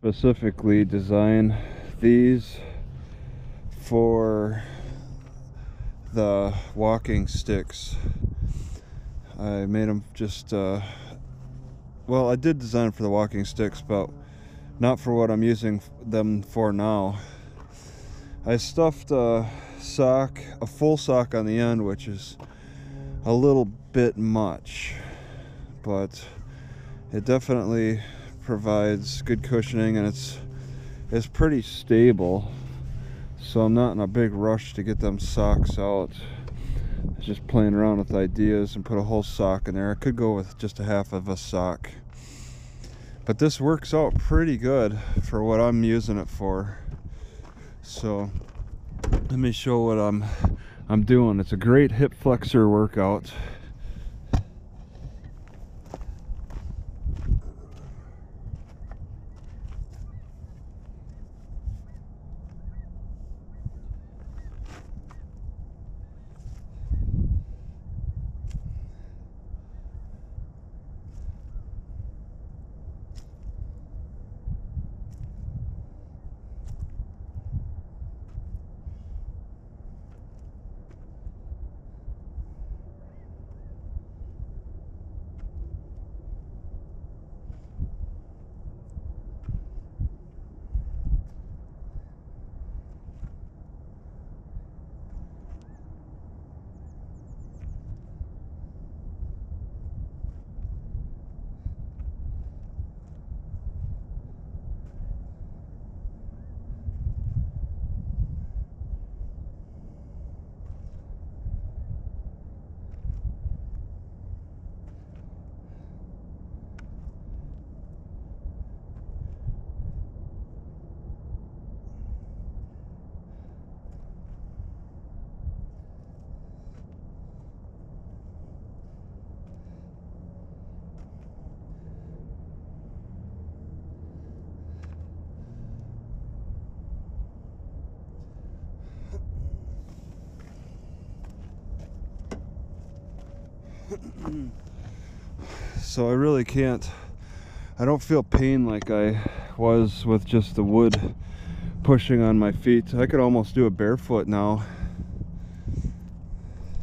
specifically design these for the walking sticks. I made them just, uh, well, I did design for the walking sticks, but not for what I'm using them for now. I stuffed a sock, a full sock on the end, which is a little bit much, but it definitely provides good cushioning and it's it's pretty stable. So I'm not in a big rush to get them socks out. Just playing around with ideas and put a whole sock in there. I could go with just a half of a sock. But this works out pretty good for what I'm using it for. So let me show what I'm I'm doing. It's a great hip flexor workout so I really can't I don't feel pain like I was with just the wood pushing on my feet. I could almost do it barefoot now